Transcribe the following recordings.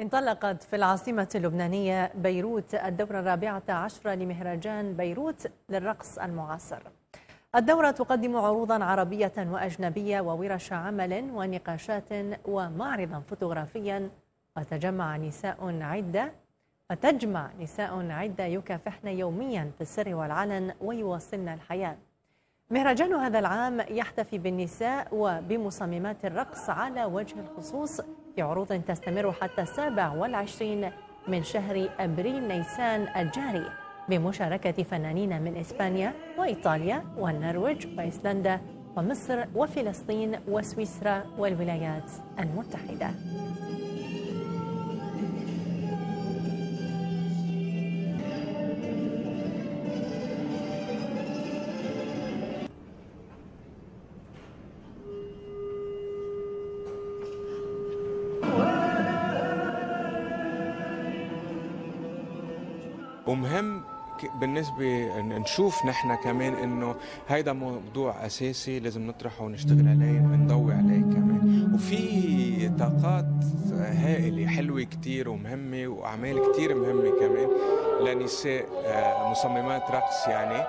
انطلقت في العاصمة اللبنانية بيروت الدورة الرابعة عشرة لمهرجان بيروت للرقص المعاصر. الدورة تقدم عروضا عربية وأجنبية وورش عمل ونقاشات ومعرضا فوتوغرافيا. وتجمع نساء عدة وتجمع نساء عدة يكافحن يوميا في السر والعلن ويواصلن الحياة. مهرجان هذا العام يحتفي بالنساء وبمصممات الرقص على وجه الخصوص في عروض تستمر حتى السابع والعشرين من شهر أبريل نيسان الجاري بمشاركة فنانين من إسبانيا وإيطاليا والنرويج وإيسلندا ومصر وفلسطين وسويسرا والولايات المتحدة. ومهم بالنسبة نشوف نحن كمان إنه هيدا موضوع أساسي لازم نطرحه ونشتغل عليه ونضوي عليه كمان. وفي طاقات هائلة حلوة كتير ومهمة وأعمال كتير مهمة كمان. لنساء مصممات رقص يعني.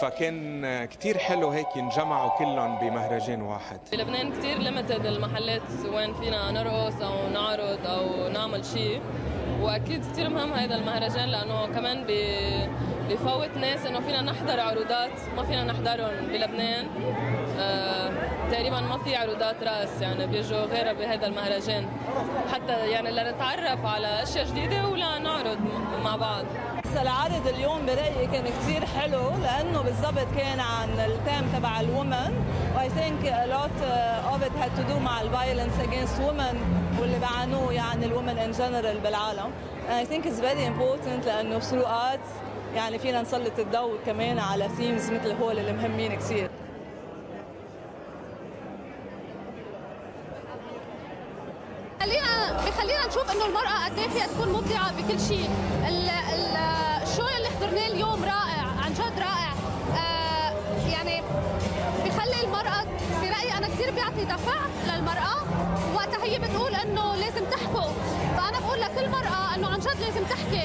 فكان كتير حلو هيك ينجمعوا كلهم بمهرجان واحد. بلبنان كتير ليمتد المحلات وين فينا نرقص أو نعرض أو نعمل شيء. وأكيد كثير مهم هذا المهرجان لأنه كمان بفوت ناس إنه فينا نحضر عروضات. ما فينا نحضرهم بلبنان. آه تقريبا ما في عروضات رقص يعني بيجوا غير بهذا المهرجان. حتى يعني لنتعرف على أشياء جديدة ولا نعرض مع بعض. العرض اليوم برأيي كان كثير حلو لأنه بالضبط كان عن التيم تبع ال women و I think a lot of it had to do مع ال violence against women واللي بيعانوه يعني ال women in general بالعالم. I think it's very important لأنه فروقات يعني فينا نسلط الضوء كمان على themes مثل هول اللي مهمين كثير خلينا بخلينا نشوف إنه المرأة قد إيه فيها تكون مبدعة بكل شيء. ال show اللي حضرناه اليوم رائع عن جد رائع. آه يعني بخلي المرأة برايي أنا كثير بيعطي دفع للمرأة وقتها هي بتقول إنه لازم تحكوا فأنا بقول لكل مرأة إنه عن جد لازم تحكي